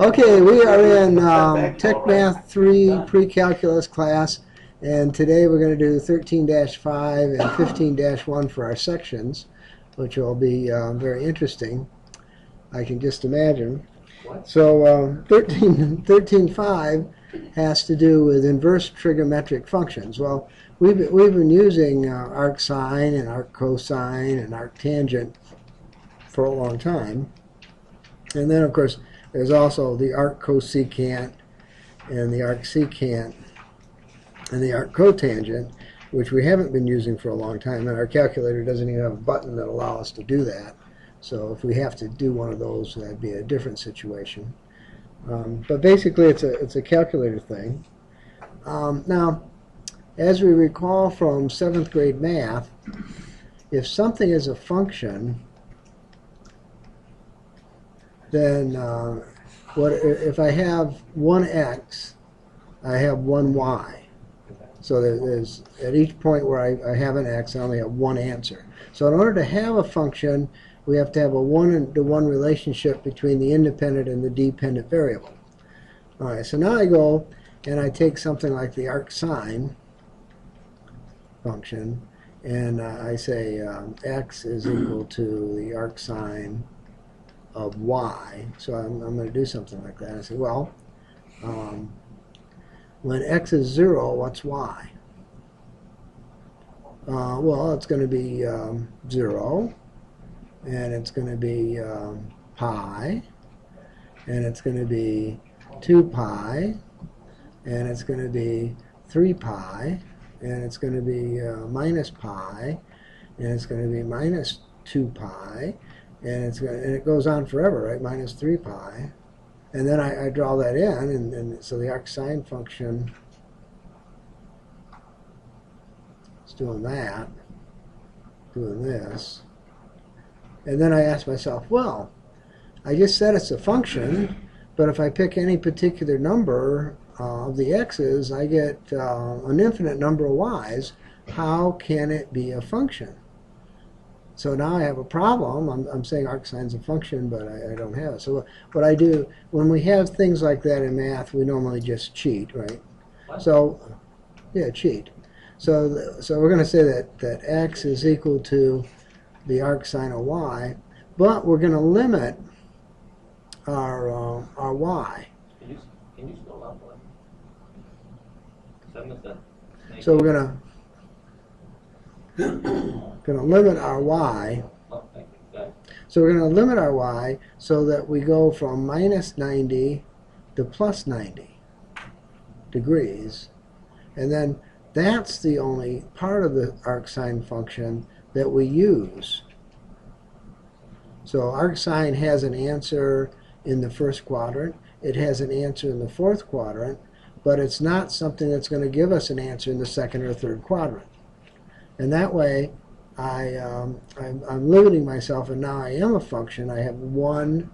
Okay, we are in um, Tech Math 3 pre-calculus class, and today we're going to do 13-5 and 15-1 for our sections, which will be um, very interesting, I can just imagine. So um, 13, 13.5 has to do with inverse trigonometric functions. Well, we've, been- we've been using uh, arc sine and arc cosine and arc tangent for a long time. And then, of course, there's also the arc cosecant and the arc secant and the arc cotangent, which we haven't been using for a long time, and our calculator doesn't even have a button that allows us to do that. So if we have to do one of those, that'd be a different situation. Um, but basically, it's a it's a calculator thing. Um, now, as we recall from seventh grade math, if something is a function, then uh, what if I have one x, I have one y. So there's at each point where I, I have an x, I only have one answer. So in order to have a function, we have to have a one to one relationship between the independent and the dependent variable. All right, so now I go and I take something like the arc sine function, and uh, I say um, x is equal to the arc sine of y. So I'm, I'm going to do something like that. I say, well, um, when x is 0, what's y? Uh, well, it's going to be um, 0, and it's going to be um, pi, and it's going to be 2 pi, and it's going to be 3 pi, and it's going to be uh, minus pi, and it's going to be minus 2 pi, and it's and it goes on forever, right? Minus 3 pi. And then I, I draw that in, and, and so the arc sine function is doing that, doing this. And then I ask myself, well, I just said it's a function, but if I pick any particular number uh, of the x's, I get uh, an infinite number of y's. How can it be a function? So now I have a problem. I'm, I'm saying arc sine's a function, but I, I don't have it. So what I do, when we have things like that in math, we normally just cheat, right? What? So, yeah, cheat. So, so we're going to say that, that x is equal to the arcsine of y, but we're going to limit our, uh, our y. Can you, can you spell out what? Seven. So we're going to going to limit our y. So we're going to limit our y so that we go from minus 90 to plus 90 degrees. And then that's the only part of the arc sine function that we use. So arc sine has an answer in the first quadrant. It has an answer in the fourth quadrant, but it's not something that's going to give us an answer in the second or third quadrant. And that way, I, um, I'm, I'm limiting myself, and now I am a function. I have one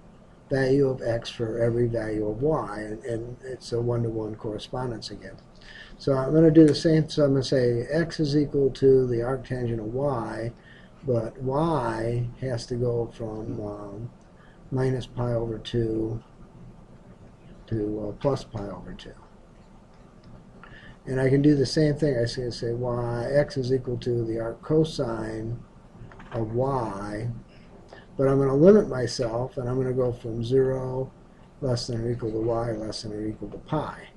value of x for every value of y, and, and it's a one-to-one correspondence again. So I'm going to do the same. So I'm going to say x is equal to the arctangent of y, but y has to go from um, minus pi over 2 to uh, plus pi over 2. And I can do the same thing. I can say y, x is equal to the arc cosine of y, but I'm going to limit myself, and I'm going to go from 0 less than or equal to y less than or equal to pi.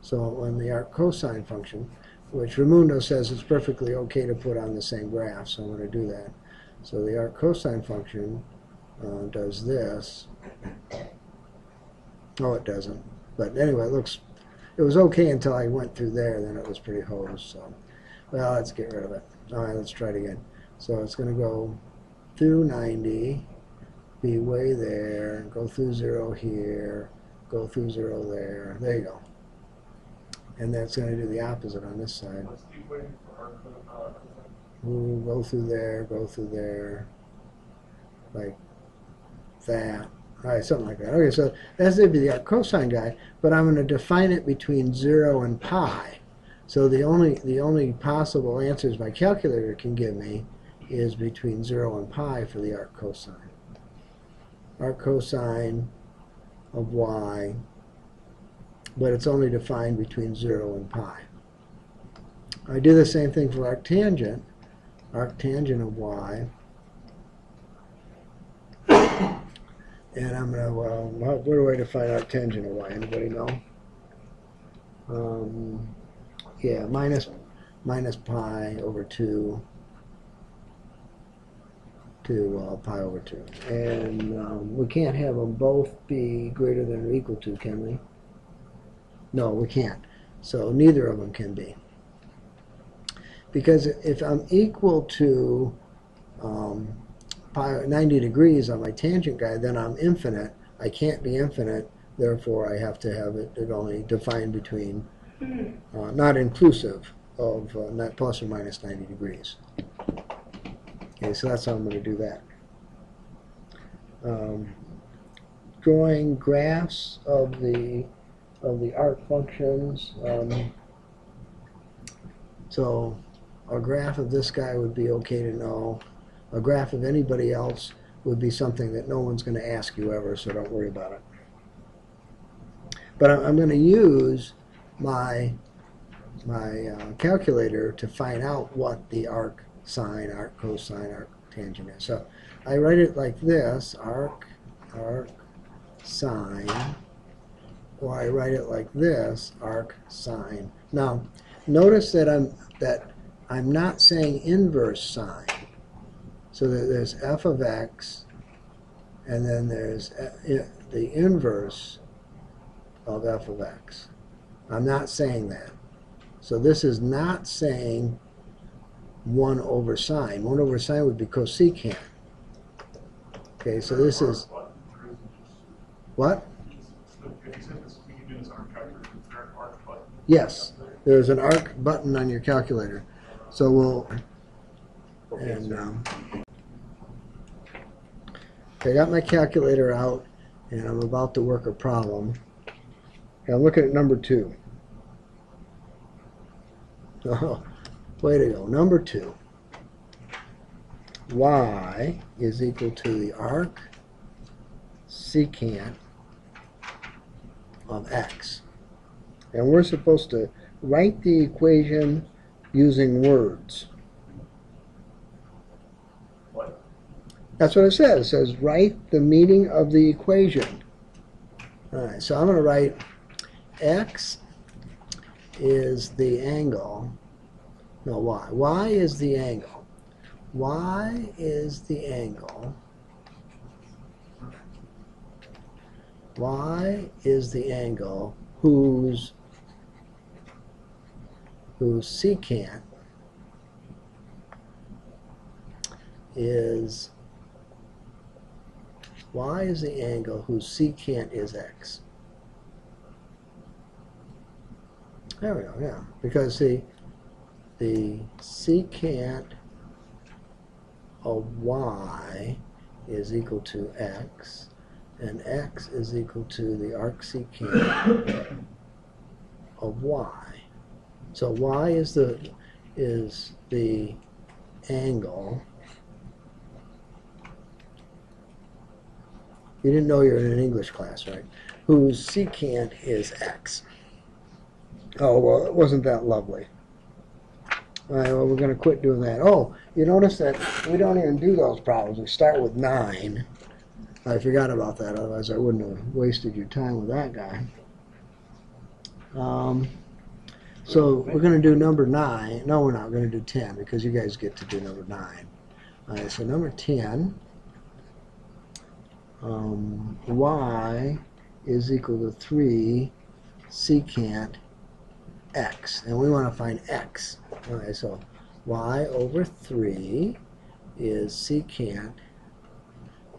So when the arc cosine function, which Raimundo says it's perfectly okay to put on the same graph, so I'm going to do that. So the arc cosine function uh, does this. Oh, it doesn't. But anyway, it looks it was okay until I went through there. Then it was pretty hosed. So, well, let's get rid of it. All right, let's try it again. So it's going to go through 90, be way there, go through zero here, go through zero there. There you go. And that's going to do the opposite on this side. Ooh, go through there, go through there, like that. Right, something like that. Okay, so that's the cosine guy, but I'm going to define it between zero and pi. So the only the only possible answers my calculator can give me is between zero and pi for the arc cosine. Arc cosine of y, but it's only defined between 0 and pi. I do the same thing for arctangent. Arctangent of y. And I'm gonna, well, how- where do I define arctangent of y? Anybody know? Um, yeah, minus minus pi over 2 to uh, pi over 2. And um, we can't have them both be greater than or equal to, can we? No, we can't. So neither of them can be. Because if I'm equal to um, pi 90 degrees on my tangent guy, then I'm infinite. I can't be infinite, therefore I have to have it, it only defined between, uh, not inclusive of uh, not plus or minus 90 degrees. Okay, so that's how I'm going to do that. Um, drawing graphs of the of the arc functions. Um, so a graph of this guy would be okay to know. A graph of anybody else would be something that no one's going to ask you ever, so don't worry about it. But I'm, going to use my my uh, calculator to find out what the arc sine, arc cosine, arc tangent is. So I write it like this, arc, arc, sine, or I write it like this, arc, sine. Now, notice that I'm that I'm not saying inverse sine. So that there's f of x, and then there's uh, the inverse of f of x. I'm not saying that. So this is not saying 1 over sine. 1 over sine would be cosecant. Okay, so this is, what? Yes, there's an arc button on your calculator. So we'll, and, um, I got my calculator out, and I'm about to work a problem. Okay, I'm looking at number two. Oh, way to go. Number two. Y is equal to the arc secant of x. And we're supposed to write the equation using words. What? That's what it says. It says write the meaning of the equation. All right, so I'm going to write x is the angle. No, y. y is the angle. y is the angle. y is the angle whose whose secant is y is the angle whose secant is x. There we go, yeah. Because the the secant of y is equal to x, and x is equal to the arcsecant of y. So y is the is the angle. You didn't know you're in an English class, right? Whose secant is x. Oh, well, it wasn't that lovely. All right, well, we're going to quit doing that. Oh, you notice that we don't even do those problems. We start with 9. I forgot about that, otherwise I wouldn't have wasted your time with that guy. Um, so we're going to do number 9. No, we're not. Going to do 10 because you guys get to do number 9. All right, so number 10, um, y is equal to 3 secant x, and we want to find x. Okay, so y over 3 is secant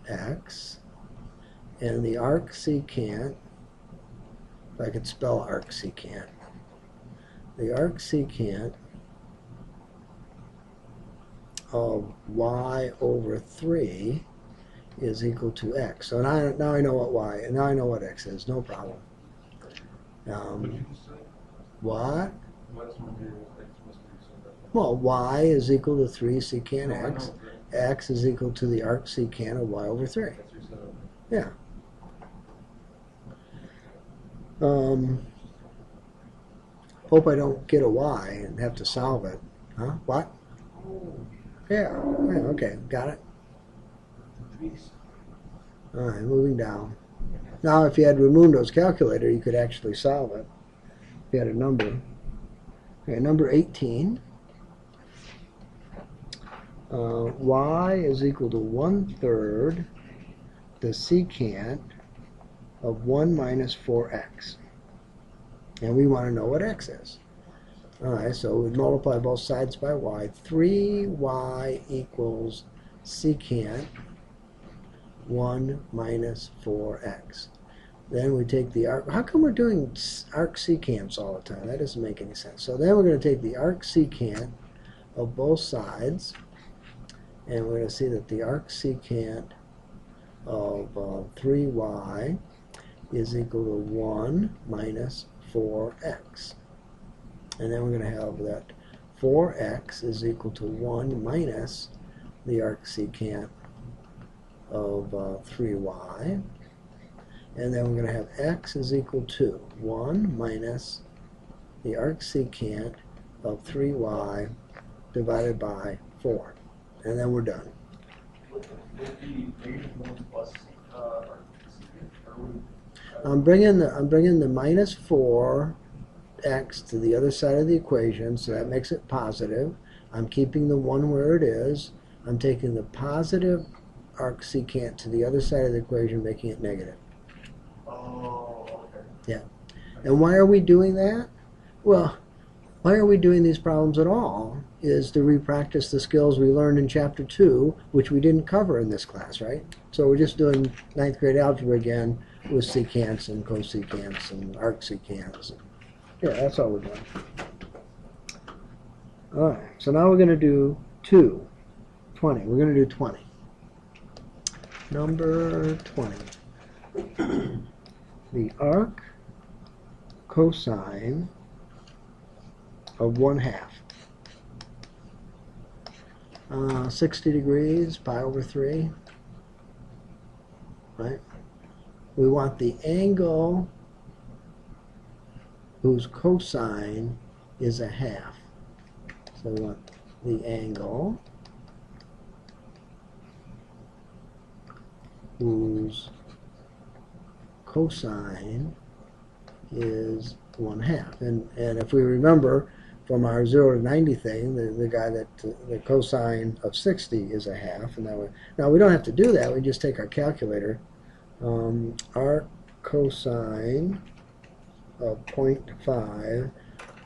x, and the arc secant, if I could spell arc secant, the arc secant of y over 3 is equal to x. So now, now I know what y, and now I know what x is, no problem. Um, you just say? what? What's my variable x must be so that- Well, y is equal to 3 secant No, I x. x is equal to the arc secant of y over 3. That's what you said. Yeah. Um, hope I don't get a y and have to solve it. Huh? What? Yeah. yeah okay. Got it. All right. Moving down. Now, if you had Raimundo's calculator, you could actually solve it. If you had a number. Okay, number 18. Uh, y is equal to one third the secant of 1 minus 4x. And we want to know what x is. Alright, so we multiply both sides by y. 3y equals secant 1 minus 4x. Then we take the arc. How come we're doing arc secants all the time? That doesn't make any sense. So then we're going to take the arc secant of both sides, and we're going to see that the arc secant of uh, 3y is equal to 1 minus 4x. And then we're going to have that 4x is equal to 1 minus the arc secant of uh, 3y. And then we're going to have x is equal to 1 minus the arc secant of 3y divided by 4. And then we're done. I'm bringing the I'm bringing the minus 4 x to the other side of the equation, so that makes it positive. I'm keeping the 1 where it is. I'm taking the positive arc secant to the other side of the equation, making it negative. Oh, okay. Yeah. And why are we doing that? Well, why are we doing these problems at all? Is to repractice the skills we learned in chapter two, which we didn't cover in this class, right? So we're just doing ninth grade algebra again with secants and cosecants and arc secants. Yeah, that's all we're doing. All right, so now we're going to do two, 20. We're going to do 20. Number 20. the arc cosine of 1 half. Uh, 60 degrees, pi over 3. Right? We want the angle whose cosine is a half. So we want the angle whose cosine is one half. And and if we remember from our zero to ninety thing, the, the guy that the cosine of sixty is a half, and that way. Now we don't have to do that. We just take our calculator. Um, our cosine of 0.5,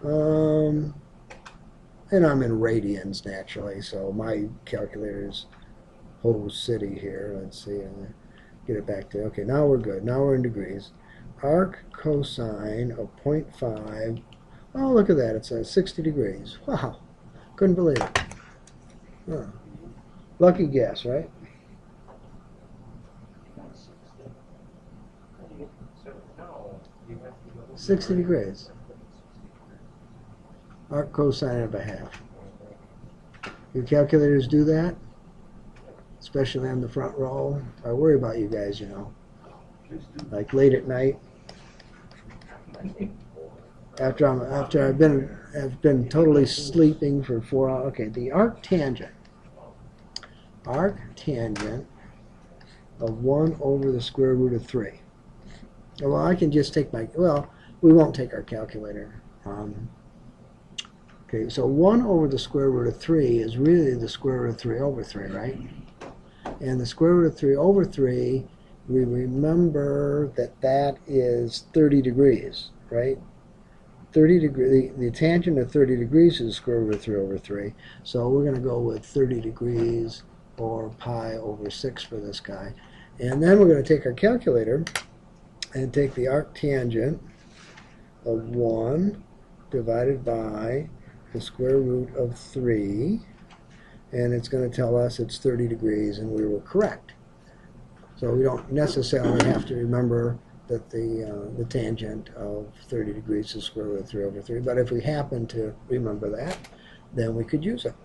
um, and I'm in radians naturally, so my calculator is whole city here. Let's see, get it back to okay. Now we're good. Now we're in degrees arc cosine of 0.5. Oh, look at that. It's uh, 60 degrees. Wow. Couldn't believe it. Huh. Lucky guess, right? 60 degrees. Arc cosine of a half. Your calculators do that? Especially on the front row. I worry about you guys, you know. Like late at night. after I'm after I've been have been totally sleeping for four hours. Okay, the arc tangent. Arc tangent of one over the square root of three. Well, I can just take my well. We won't take our calculator. Um, okay, so one over the square root of three is really the square root of three over three, right? And the square root of three over three, we remember that that is 30 degrees, right? 30 degree, the, the tangent of 30 degrees is the square root of 3 over 3. So we're going to go with 30 degrees or pi over 6 for this guy. And then we're going to take our calculator and take the arc tangent of 1 divided by the square root of 3. And it's going to tell us it's 30 degrees, and we were correct. So we don't necessarily have to remember that the uh, the tangent of 30 degrees is square root of 3 over 3. But if we happen to remember that, then we could use it.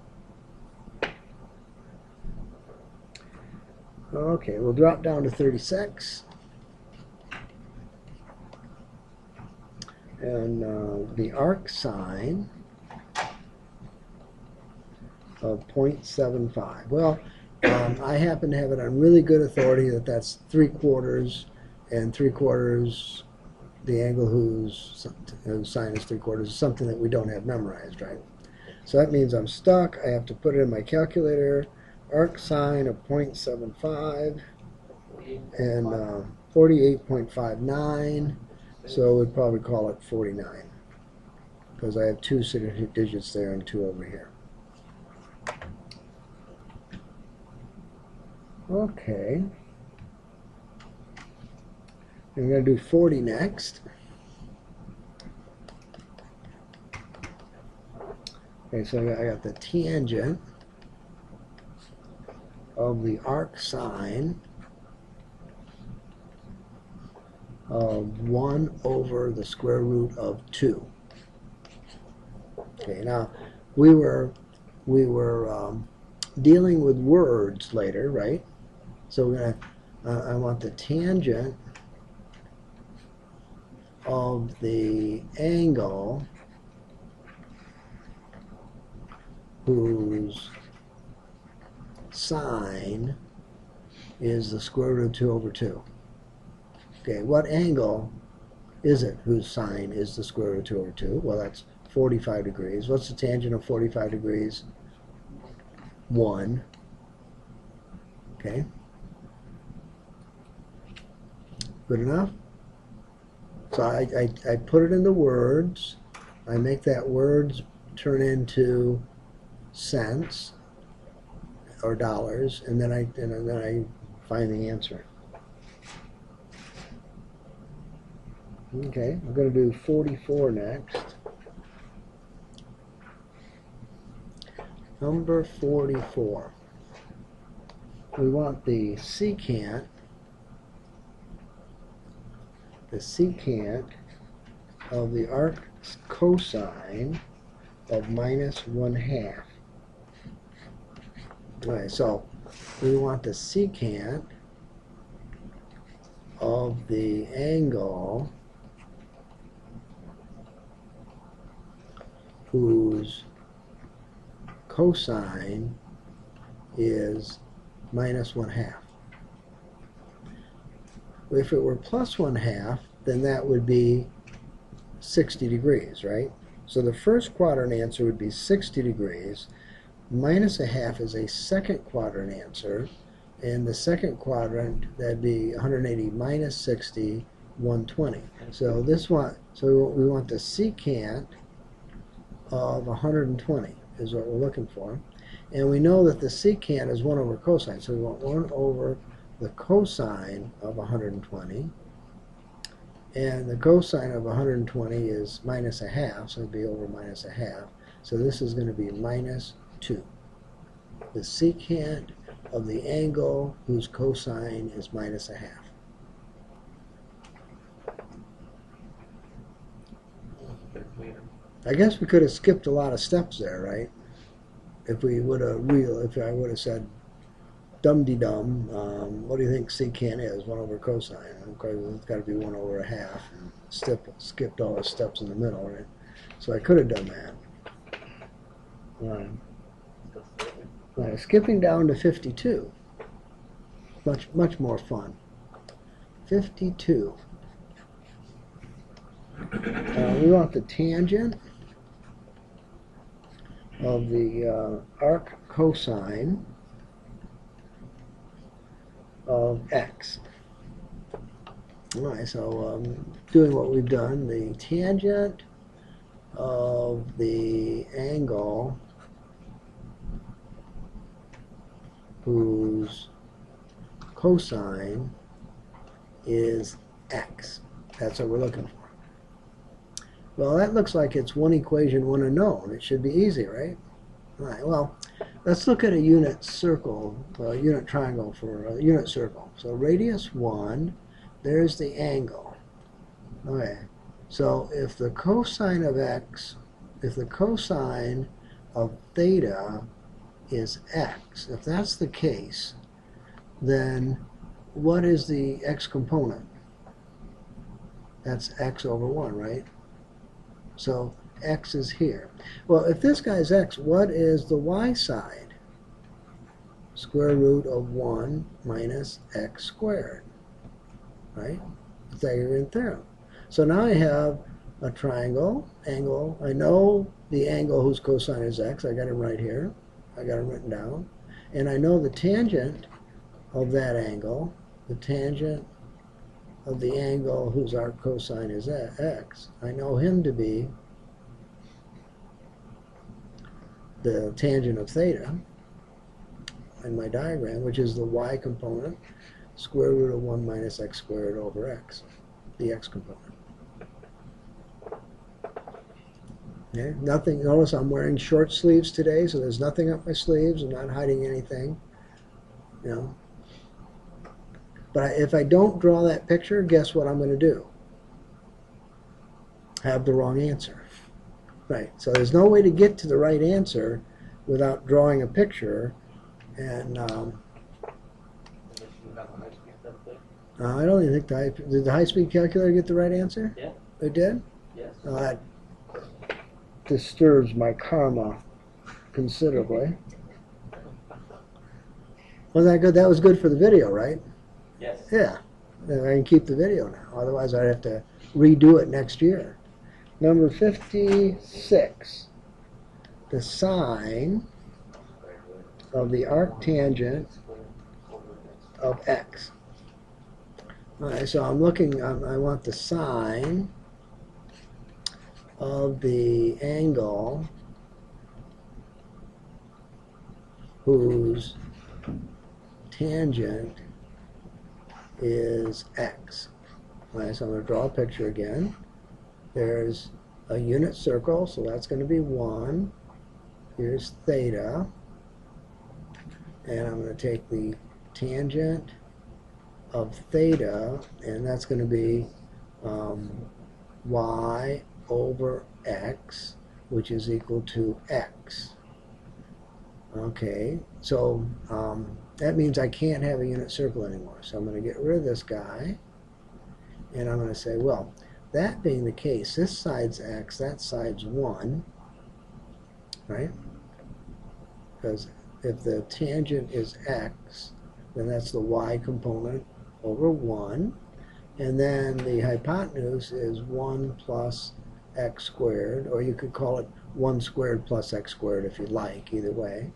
Okay, we'll drop down to 36. and uh, the arc sine of 0.75. Well, um, I happen to have it on really good authority that that's three quarters and three quarters the angle whose, whose sine is three quarters is something that we don't have memorized, right? So that means I'm stuck. I have to put it in my calculator. Arc sine of 0.75 and uh, 48.59. So we'd probably call it 49 because I have two digits there and two over here. Okay. I'm going to do 40 next. Okay, so I got, the tangent of the arc sine of 1 over the square root of 2. Okay, now we were we were um, dealing with words later, right? So we're gonna uh, I want the tangent of the angle whose sine is the square root of 2 over 2. Okay, what angle is it whose sine is the square root of 2 over 2? Well, that's 45 degrees. What's the tangent of 45 degrees? 1. Okay. Good enough? So I, I, I put it into words. I make that words turn into cents or dollars, and then I and then I find the answer. Okay, I'm going to do 44 next. Number 44. We want the secant, the secant of the arc cosine of minus 1 half. Alright, so we want the secant of the angle whose cosine is minus one half. If it were plus one half, then that would be 60 degrees, right? So the first quadrant answer would be 60 degrees. Minus a half is a second quadrant answer. And the second quadrant, that'd be 180 minus 60, 120. So this one, so we want the secant of 120 is what we're looking for. And we know that the secant is 1 over cosine, so we want 1 over the cosine of 120. And the cosine of 120 is minus a half, so it'd be over minus a half. So this is going to be minus 2. The secant of the angle whose cosine is minus a half. I guess we could have skipped a lot of steps there, right? If we would have real, if I would have said dum de dum, um, what do you think secant is? One over cosine. Of course, it's got to be one over a half, and skip, skipped all the steps in the middle, right? So I could have done that. Um, uh, skipping down to 52, much much more fun. 52. Uh, we want the tangent of the uh, arc cosine of x. All right, so um, doing what we've done, the tangent of the angle whose cosine is x. That's what we're looking for. Well, that looks like it's one equation, one unknown. It should be easy, right? Right, well, let's look at a unit circle, a unit triangle for a unit circle. So radius 1, there's the angle. Okay, so if the cosine of x, if the cosine of theta is x, if that's the case, then what is the x component? That's x over 1, right? So x is here. Well, if this guy's x, what is the y side? Square root of 1 minus x squared. Right? Pythagorean theorem. So now I have a triangle, angle. I know the angle whose cosine is x. I got him right here. I got him written down. And I know the tangent of that angle, the tangent of the angle whose arc cosine is x. I know him to be the tangent of theta in my diagram, which is the y component, square root of 1 minus x squared over x, the x component. Okay, nothing, notice I'm wearing short sleeves today, so there's nothing up my sleeves. I'm not hiding anything. You know. But if I don't draw that picture, guess what I'm going to do? Have the wrong answer. Right. So there's no way to get to the right answer without drawing a picture. And um, uh, I don't even think the high, did the high-speed calculator get the right answer. Yeah. It did. Yes. Uh, that disturbs my karma considerably. Was that good? That was good for the video, right? Yes. Yeah. I can keep the video now. Otherwise, I'd have to redo it next year. Number 56. The sine of the arctangent of x. All right, so I'm looking, um, I want the sine of the angle whose tangent is x. All right, so I'm going to draw a picture again. There's a unit circle, so that's going to be 1. Here's theta. And I'm going to take the tangent of theta, and that's going to be um, y over x, which is equal to x. Okay, so um, that means I can't have a unit circle anymore. So I'm going to get rid of this guy, and I'm going to say, well, that being the case, this side's x, that side's 1, right? Because if the tangent is x, then that's the y component over 1. And then the hypotenuse is 1 plus x squared, or you could call it 1 squared plus x squared if you like, either way.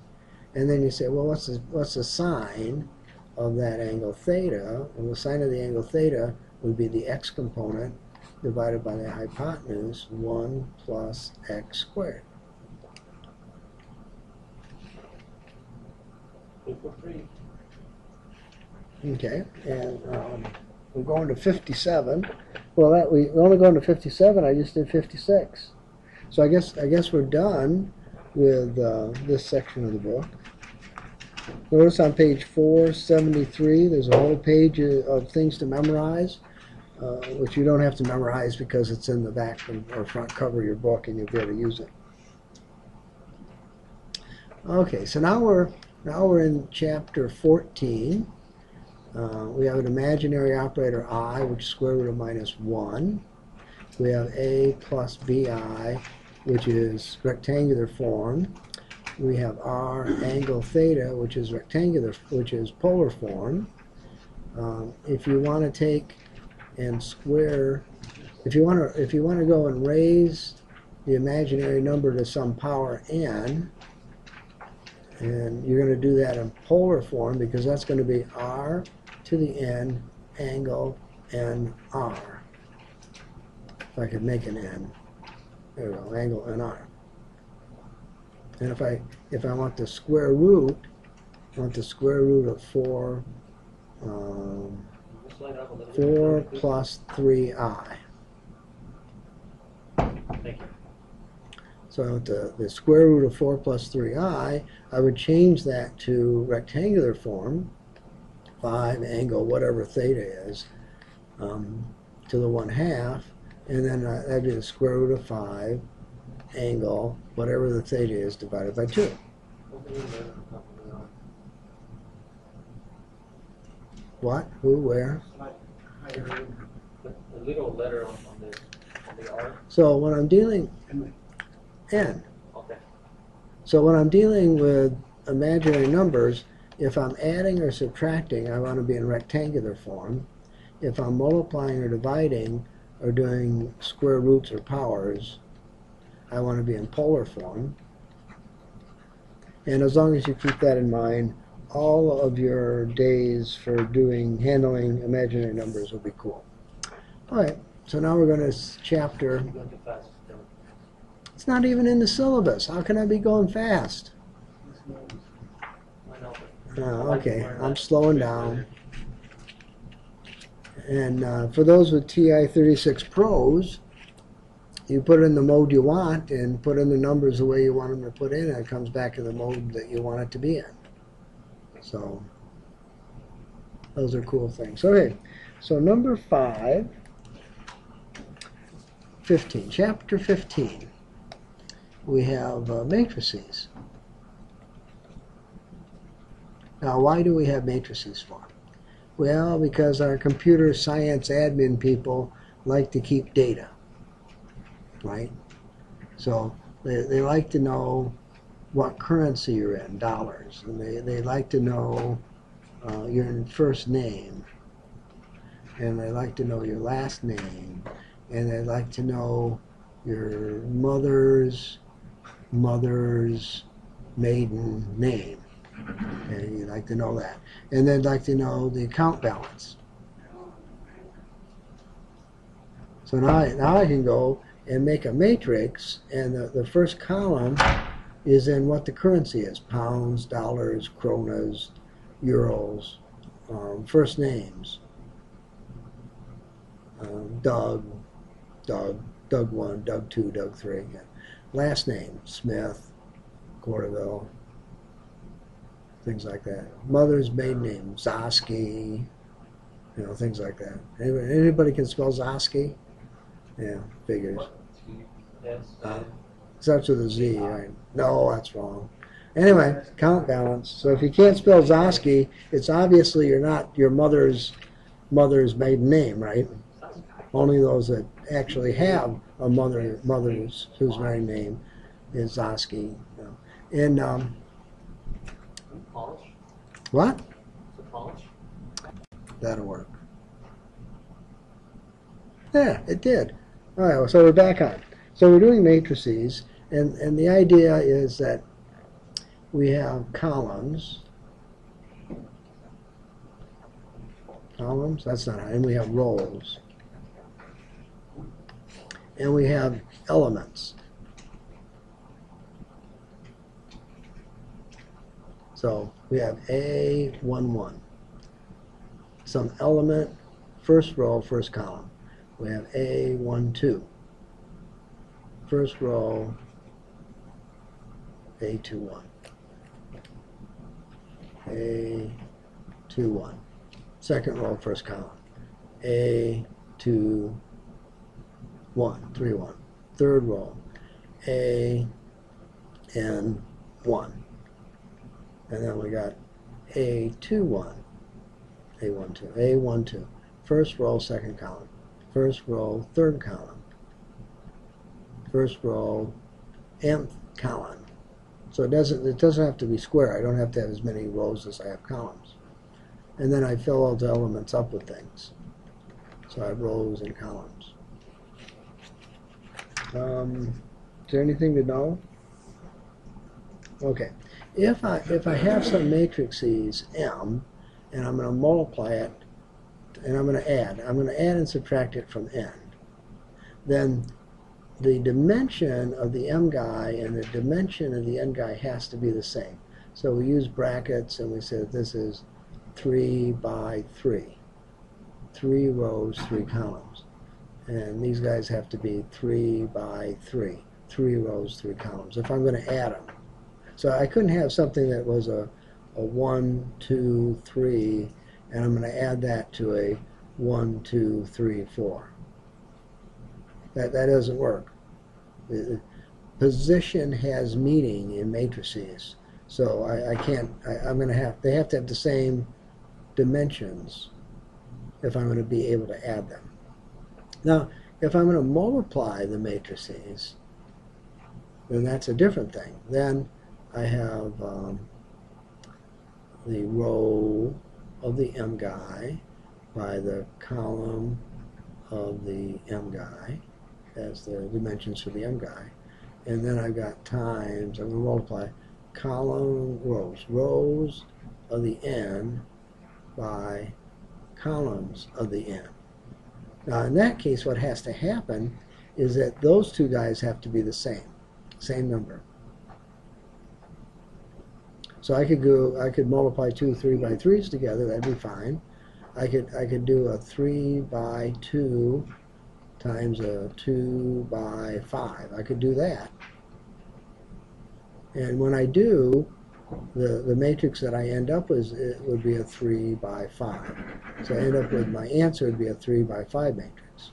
And then you say, well, what's the, what's the sine of that angle theta? And the sine of the angle theta would be the x component divided by the hypotenuse, 1 plus x squared. Two for three. Okay, and um, we're going to 57. Well, that we we're only going to 57. I just did 56. So I guess I guess we're done with uh, this section of the book. Notice on page 473, there's a whole page of things to memorize, uh, which you don't have to memorize because it's in the back or front cover of your book, and you'll be able to use it. Okay, so now we're now we're in chapter 14. Uh, we have an imaginary operator i, which is square root of minus 1. We have a plus bi, which is rectangular form. We have r angle theta, which is rectangular, which is polar form. Um, if you want to take and square, if you want to, if you want to go and raise the imaginary number to some power n, and you're going to do that in polar form because that's going to be r to the n angle n r. If I could make an n. There we go, angle n r. And if I if I want the square root, I want the square root of four um, Just slide up a little bit. four plus three i. Thank you. So I want the, the square root of 4 plus 3i, I would change that to rectangular form, 5 angle whatever theta is, um, to the 1 half, and then uh, that'd be the square root of 5 angle whatever the theta is divided by 2. What? Who? Where? The the little letter on, the, on They are, So when I'm dealing, n, okay. so when I'm dealing with imaginary numbers, if I'm adding or subtracting, I want to be in rectangular form. If I'm multiplying or dividing or doing square roots or powers, I want to be in polar form. And as long as you keep that in mind, all of your days for doing handling imaginary numbers will be cool. All right, so now we're going to chapter. It's not even in the syllabus. How can I be going fast? Oh, okay, I'm slowing down. And uh, for those with TI-36 Pros, you put in the mode you want and put in the numbers the way you want them to put in, and it comes back in the mode that you want it to be in. So, those are cool things. Okay, so number five, 15, chapter 15, we have uh, matrices. Now, why do we have matrices for? Well, because our computer science admin people like to keep data, right? So they, they like to know what currency you're in, dollars, and they, they like to know uh, your first name, and they like to know your last name, and they like to know your mother's mother's maiden name and you'd like to know that. And they'd like to know the account balance. So now I, now I can go and make a matrix, and the, the first column is in what the currency is pounds, dollars, kronas, euros, um, first names. Um, Doug, Doug, Doug 1, Doug 2, Doug 3. yeah. Last name Smith, Cordoville, things like that. Mother's maiden name, Zosky, you know, things like that. Anybody, anybody can spell Zosky? Yeah, figures. Yes. Uh, Starts with a Z, right? No, that's wrong. Anyway, count balance. So if you can't spell Zosky, it's obviously you're not your mother's mother's maiden name, right? Only those that actually have a mother mother's whose maiden name is Zosky. And um, Polish? what? That'll work. Yeah, it did. All right, well, so we're back on. So we're doing matrices, and, and the idea is that we have columns. Columns, that's not, and we have rows. And we have elements. So we have A, 1, 1 some element, first row, first column. We have A, 1, 2. First row, A, 2, 1. A, 2, 1. Second row, first column. A, 2, 1, 3, 1. Third row, A, and 1. And then we got A, 2, 1. A1, 2, A1, 2. First row, second column. First row, third column. First row, nth column. So it doesn't it doesn't have to be square. I don't have to have as many rows as I have columns. And then I fill all the elements up with things. So I have rows and columns. Um, is there anything to know? Okay. If I if I have some matrices M and I'm going to multiply it, and I'm going to add. I'm going to add and subtract it from n. Then the dimension of the m guy and the dimension of the n guy has to be the same. So we use brackets and we say that this is 3 by 3. Three rows, three columns. And these guys have to be 3 by 3. Three rows, three columns. If I'm going to add them. So I couldn't have something that was a a one, two, three, and I'm going to add that to a one, two, three, four. That that doesn't work. Position has meaning in matrices, so I, I can't. I, I'm going to have. They have to have the same dimensions if I'm going to be able to add them. Now, If I'm going to multiply the matrices, then that's a different thing. Then I have um, the row of the M guy by the column of the M guy as the dimensions for the M guy. And then I've got times, I'm going to multiply column rows, rows of the N by columns of the N. Now in that case what has to happen is that those two guys have to be the same, same number. So I could go, I could multiply two three by threes together, that'd be fine. I could, I could do a three by two times a two by five. I could do that. And when I do, the, the matrix that I end up with it would be a 3 by 5. So I end up with my answer would be a 3 by 5 matrix.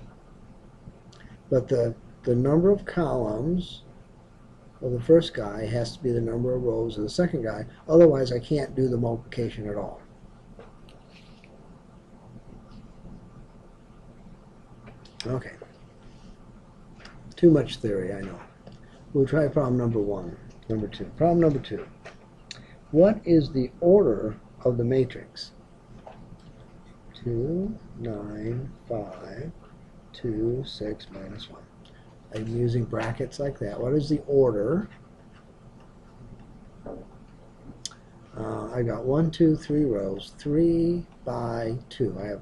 But the, the number of columns of the first guy has to be the number of rows of the second guy. Otherwise, I can't do the multiplication at all. Okay. Too much theory, I know. We'll try problem number one, number two. Problem number two. What is the order of the matrix? 2, 9, 5, 2, 6, minus 1. I'm using brackets like that. What is the order? Uh, I got one, two, three rows, three by two. I have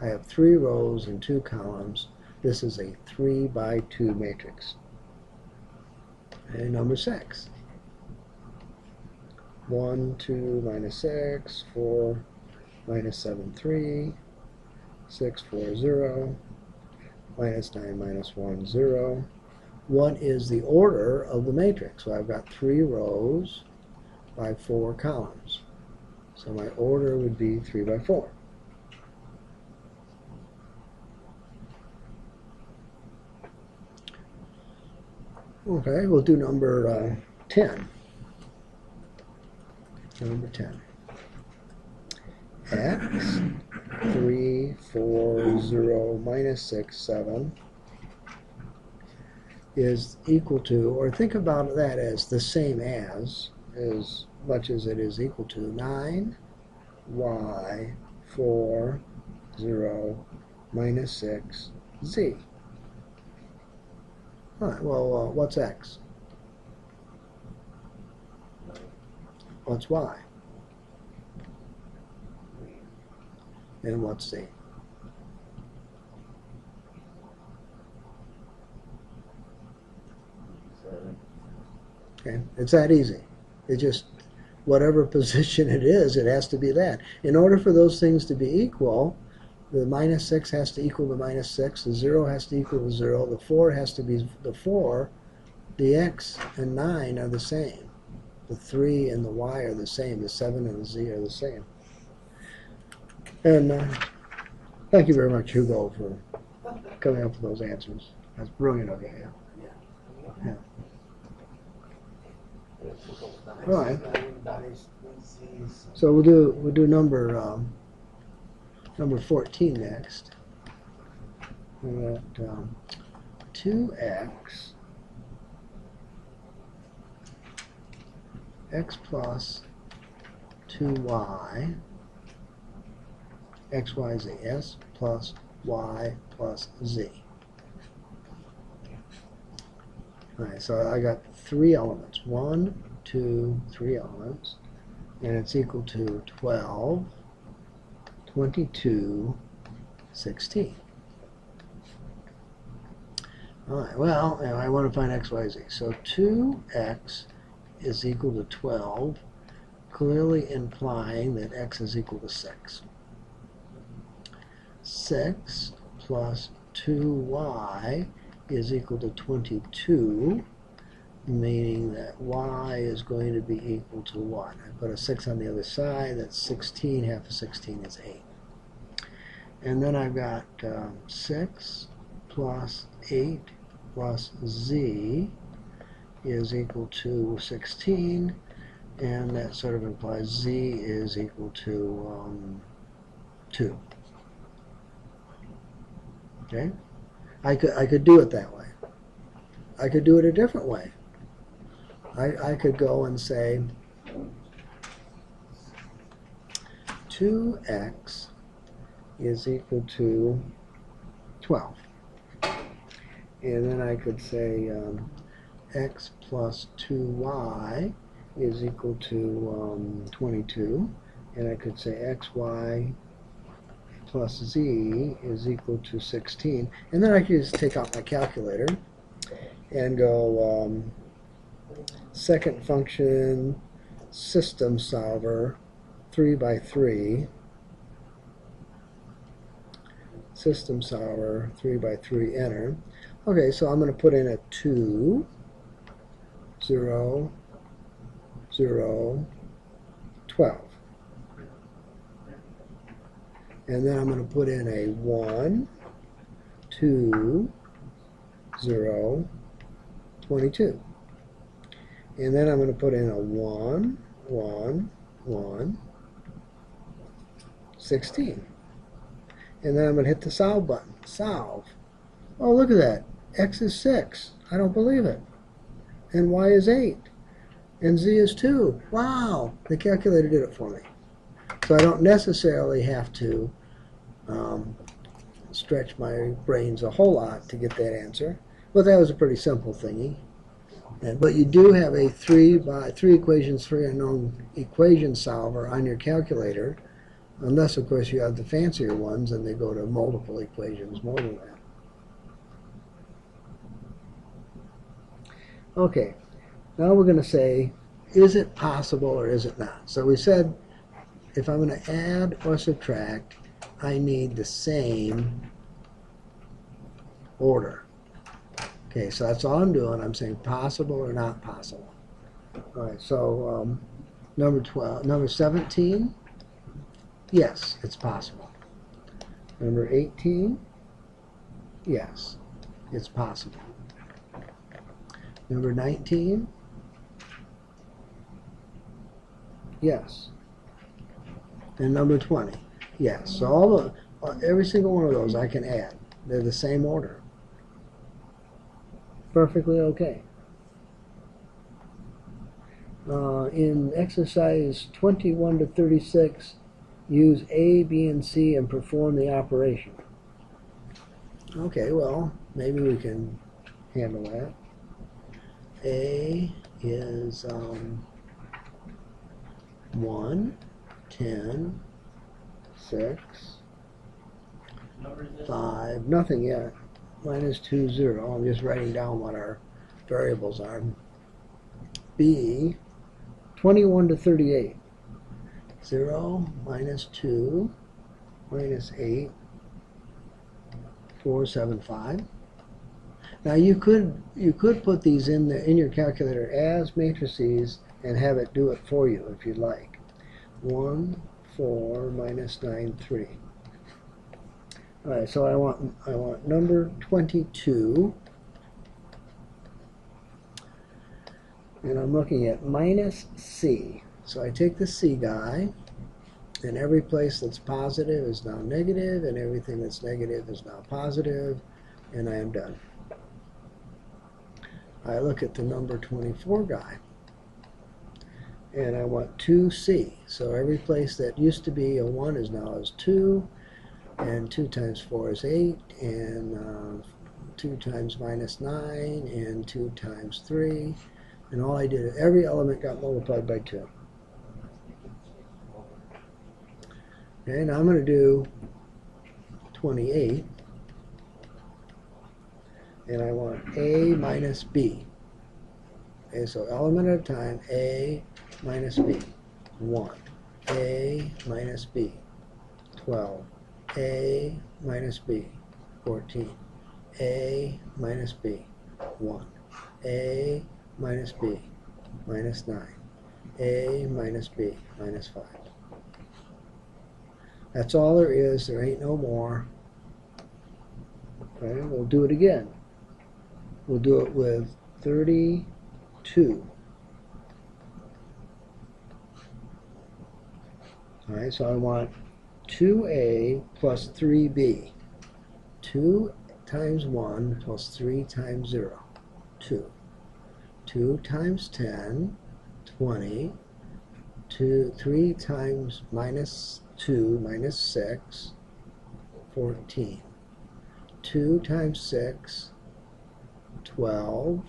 I have three rows and two columns. This is a three by two matrix. And number six. 1, 2, minus 6, 4, minus 7, 3, 6, 4, 0, minus 9, minus 1, 0. What is the order of the matrix? So I've got three rows by four columns. So my order would be 3 by 4. Okay, we'll do number uh, 10. Number 10. X, 3, 4, 0, minus 6, 7 is equal to, or think about that as the same as, as much as it is equal to 9, y, 4, 0, minus 6, z. All right, well, uh, what's x? What's y? And what's z? Okay, it's that easy. It just, whatever position it is, it has to be that. In order for those things to be equal, the minus 6 has to equal the minus 6, the 0 has to equal the 0, the 4 has to be the 4, the x and 9 are the same. The 3 and the y are the same, the 7 and the z are the same. And uh, thank you very much, Hugo, for coming up with those answers. That's brilliant of you. Yeah. yeah. All right. So we'll do we'll do number um, number fourteen next. We got um, two x x plus two y x y z s plus y plus z. All right, so I got three elements. One, two, three elements. And it's equal to 12, 22, 16. All right, well, I want to find x, y, z. So 2x is equal to 12, clearly implying that x is equal to 6. 6 plus 2y is equal to 22, meaning that y is going to be equal to 1. I put a 6 on the other side, that's 16, half of 16 is 8. And then I've got um, 6 plus 8 plus z is equal to 16, and that sort of implies z is equal to um, 2. Okay? I could I could do it that way. I could do it a different way. I, I could go and say 2x is equal to 12. And then I could say um, x plus 2y is equal to um, 22. And I could say xy plus z is equal to 16. And then I could just take out my calculator and go um, second function system solver 3 by 3 system solver 3 by 3 enter. Okay so I'm going to put in a 2 0 0 12 and then I'm going to put in a 1 2 0 22 and then I'm going to put in a 1 1 1 16 and then I'm going to hit the solve button. Solve? Oh look at that. X is 6 I don't believe it. And y is 8 and z is 2 wow. The calculator did it for me. So I don't necessarily have to um, stretch my brains a whole lot to get that answer. But that was a pretty simple thingy. And, but you do have a three by three equations three unknown equation solver on your calculator unless of course you have the fancier ones and they go to multiple equations more than that. Okay now we're going to say is it possible or is it not? So we said if I'm going to add or subtract I need the same order. Okay so that's all I'm doing. I'm saying possible or not possible. All right so um, number 12 number 17 yes it's possible. Number 18 yes it's possible. Number 19 yes. And number 20 yes so all the every single one of those I can add. They're the same order. Perfectly okay. Uh, in exercise 21 to 36 use A, B, and C and perform the operation. Okay well maybe we can handle that. A is um, 1 10 6 Number is this? 5 nothing yet. Minus 2 0 I'm just writing down what our variables are. B 21 to 38 0 minus 2 minus 8 4 7 5 now you could you could put these in the in your calculator as matrices and have it do it for you if you'd like. 1 4 minus 9 3 all right so I want I want number 22 and I'm looking at minus C so I take the C guy and every place that's positive is now negative and everything that's negative is now positive and I am done I look at the number 24 guy and I want 2c. So every place that used to be a 1 is now is 2, and 2 times 4 is 8, and uh, 2 times minus 9, and 2 times 3, and all I did, every element got multiplied by 2. Okay, now I'm going to do 28, and I want a minus b. Okay, so element at a time, a minus b. 1. a minus b. 12. a minus b. 14. a minus b. 1. a minus b. Minus 9. a minus b. Minus 5. That's all there is. There ain't no more. Okay, we'll do it again. We'll do it with 32. All right, so I want 2a plus 3b. 2 times 1 plus 3 times 0, 2. 2 times 10, 20. 2, 3 times minus 2 minus 6, 14. 2 times 6, 12,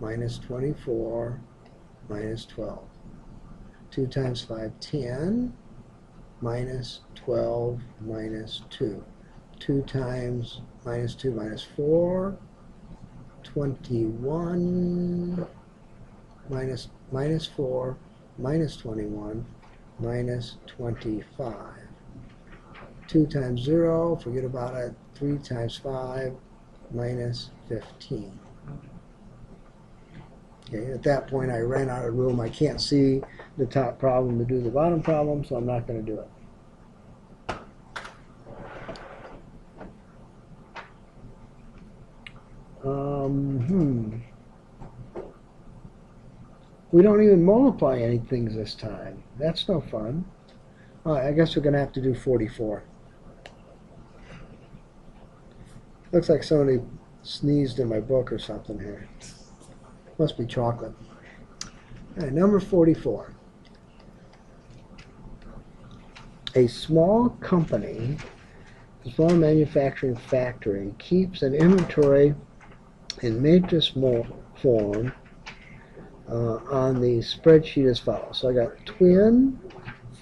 minus 24, minus 12. 2 times 5, 10, minus 12, minus 2. 2 times minus 2 minus 4, 21, minus, minus 4, minus 21, minus 25. 2 times 0, forget about it, 3 times 5, minus 15. Okay, at that point I ran out of room. I can't see the top problem to do the bottom problem, so I'm not going to do it. Um, hmm. We don't even multiply any things this time. That's no fun. Right, I guess we're going to have to do 44. Looks like somebody sneezed in my book or something here. Must be chocolate. All right, number 44. A small company, a small manufacturing factory, keeps an inventory in matrix form uh, on the spreadsheet as follows. So I got twin,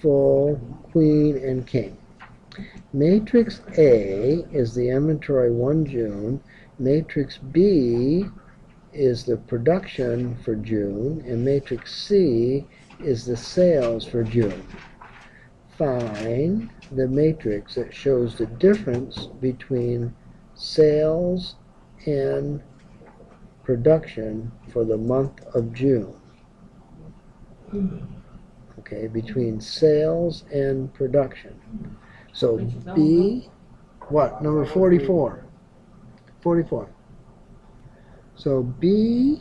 full, queen, and king. Matrix A is the inventory 1 June. Matrix B is the production for June. And matrix C is the sales for June. Find the matrix that shows the difference between sales and production for the month of June. Okay, between sales and production. So B, what? Number 44. 44. So B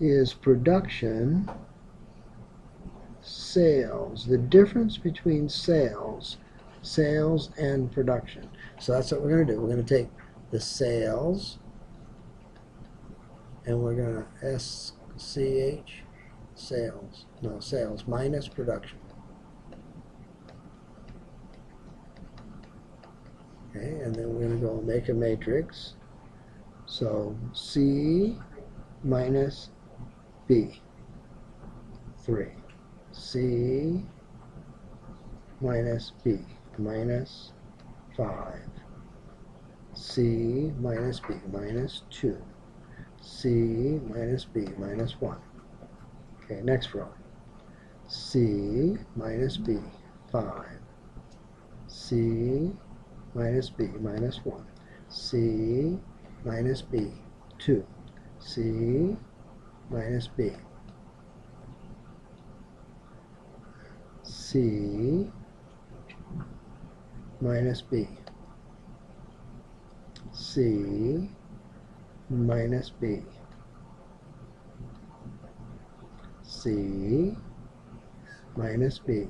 is production, sales. The difference between sales, sales and production. So that's what we're going to do. We're going to take the sales and we're going to SCH sales. No, sales minus production. Okay, and then we're going to go make a matrix. So C minus B. 3. C minus B minus 5. C minus B minus 2. C minus B minus 1. Okay, next row. C minus B, 5. C minus B minus 1. C minus B, 2. C minus B. C minus B. C minus B. C minus B.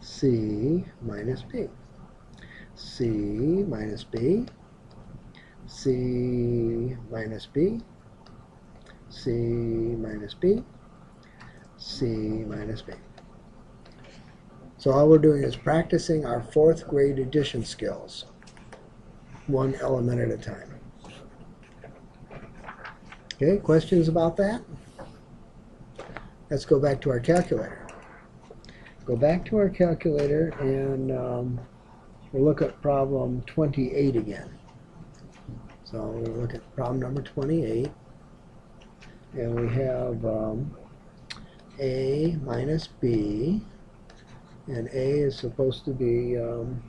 C minus B. C minus B. C minus B. C minus B. C minus B. So all we're doing is practicing our fourth grade addition skills, one element at a time. Okay, questions about that? Let's go back to our calculator. Go back to our calculator and um, we'll look at problem 28 again. So we'll look at problem number 28. And we have um, A minus B and A is supposed to be um,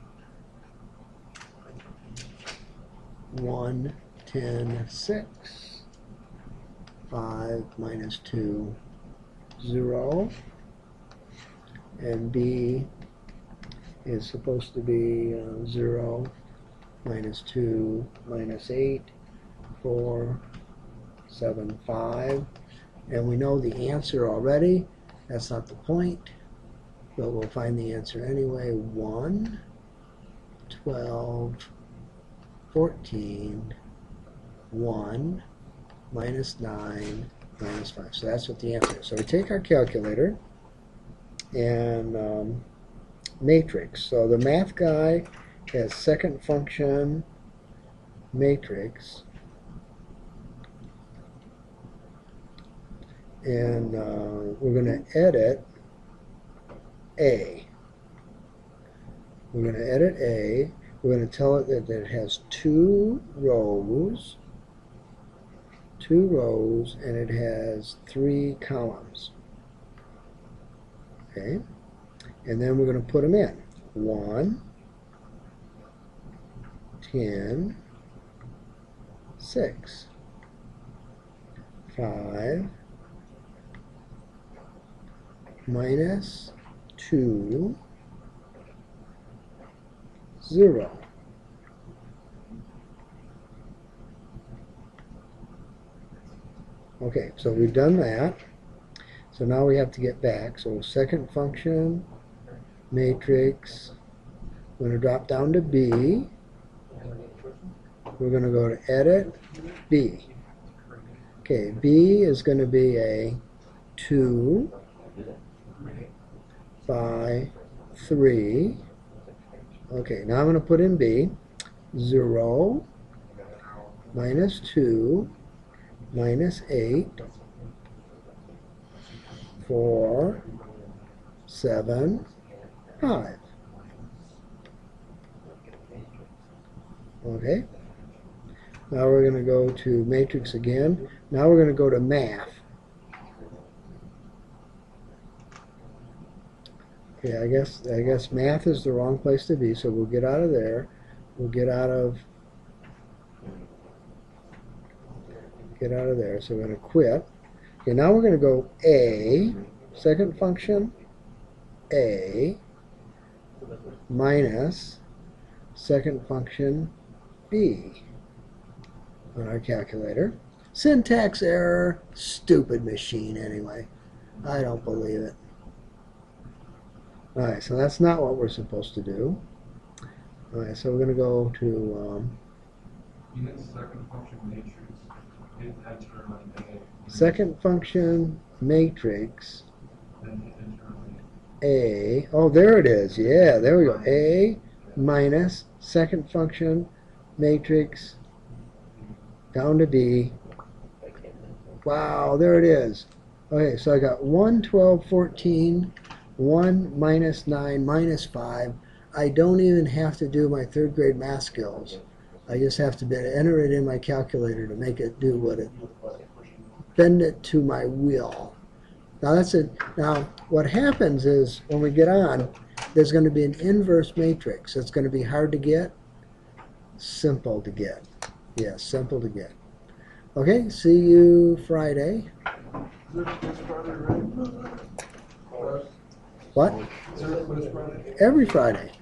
1, 10, 6, 5 minus 2, 0, and B is supposed to be uh, 0, minus 2, minus 8, 4, 7, 5, and we know the answer already, that's not the point. But we'll find the answer anyway. 1, 12, 14, 1, minus 9, minus 5. So that's what the answer is. So we take our calculator and um, matrix. So the math guy has second function matrix. And uh, we're going to edit A. We're going to edit A. We're going to tell it that it has two rows, two rows, and it has three columns. Okay? And then we're going to put them in. 1, 10, 6, 5, minus 2, 0. Okay, so we've done that. So now we have to get back. So second function, matrix. We're going to drop down to B. We're going to go to edit B. Okay, B is going to be a 2 by 3. Okay, now I'm going to put in B. 0 minus 2 minus 8 4 7 5. Okay. Now we're going to go to matrix again. Now we're going to go to math. Okay, I guess I guess math is the wrong place to be, so we'll get out of there. We'll get out of get out of there. So we're going to quit. Okay, now we're going to go A, second function, A, minus second function, B on our calculator. Syntax error, stupid machine anyway. I don't believe it. Alright, so that's not what we're supposed to do. Alright, so we're going to go to um, second function matrix, hit enter on A. second function matrix Then hit enter on A. Oh, there it is. Yeah, there we go. A minus second function matrix down to B. Wow, there it is. Okay, so I got 1, 12, 14, 1 minus 9 minus 5. I don't even have to do my third grade math skills. I just have to enter it in my calculator to make it do what it, bend it to my will. Now that's it. Now what happens is when we get on, there's going to be an inverse matrix. It's going to be hard to get, simple to get. Yes, simple to get. Okay, see you Friday. What? Every Friday.